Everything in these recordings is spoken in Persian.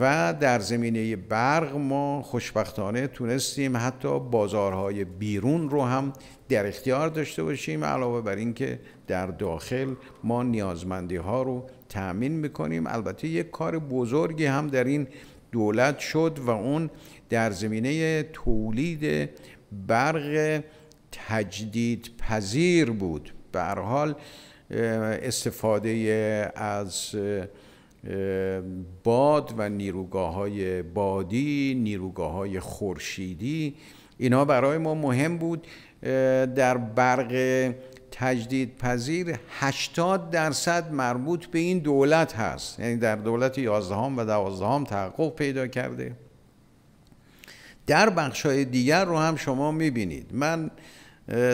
و در زمینه برق ما خوشبختانه تونستیم حتی بازارهای بیرون رو هم در اختیار داشته باشیم علاوه بر اینکه در داخل ما نیازمندی ها رو تأمین می‌کنیم. البته یک کار بزرگی هم در این دولت شد و اون در زمینه تولید برق تجدید پذیر بود. به حال استفاده از باد و نیروگاه های بادی نیروگاه های خورشیدی اینا برای ما مهم بود. در برق تجدید پذیر 80 درصد مربوط به این دولت هست. یعنی در دولت 11 و 12 تحقق پیدا کرده. در بخش های دیگر رو هم شما می‌بینید. من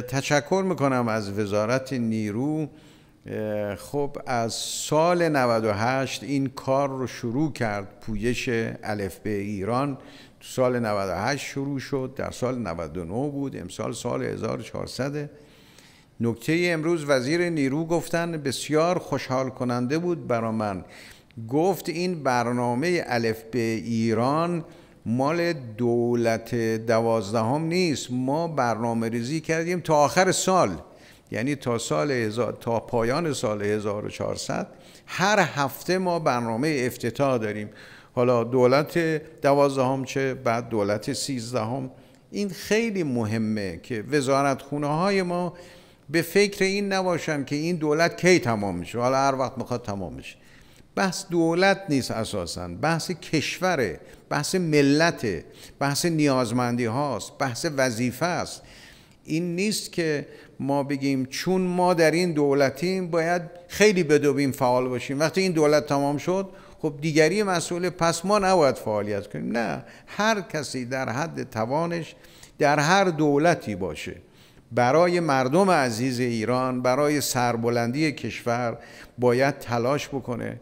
تشکر می‌کنم از وزارت نیرو خب از سال 98 این کار رو شروع کرد پویش الف به ایران. تو سال 98 شروع شد در سال 99 بود امسال سال 1400 نکته امروز وزیر نیرو گفتن بسیار خوشحال کننده بود برا من. گفت این برنامه الف به ایران مال دولت دوازدهم نیست. ما برنامه ریزی کردیم تا آخر سال. یعنی تا سال هزار، تا پایان سال 1400 هر هفته ما برنامه افتتاح داریم. حالا دولت دوازدهم چه بعد دولت سیزدهم. این خیلی مهمه که وزارت خونه های ما به فکر این نباشن که این دولت کی تمام میشه. حالا هر وقت می‌خواد تمام میشه بحث دولت نیست اساسا. بحث کشوره. بحث ملت بحث نیازمندی هاست. بحث وظیفه است. این نیست که ما بگیم چون ما در این دولتیم باید خیلی بدوبیم فعال باشیم. وقتی این دولت تمام شد خب دیگری مسئول پس ما نباید فعالیت کنیم. نه هر کسی در حد توانش در هر دولتی باشه. برای مردم عزیز ایران برای سربلندی کشور باید تلاش بکنه.